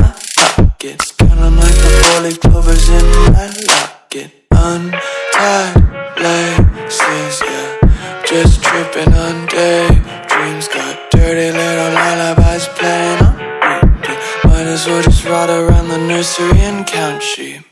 My. Counting like the four-leaf clovers in my locket. Untied laces, yeah. Just tripping on daydreams. Got dirty little lullabies playing on repeat. Might as well just ride around the nursery and count sheep.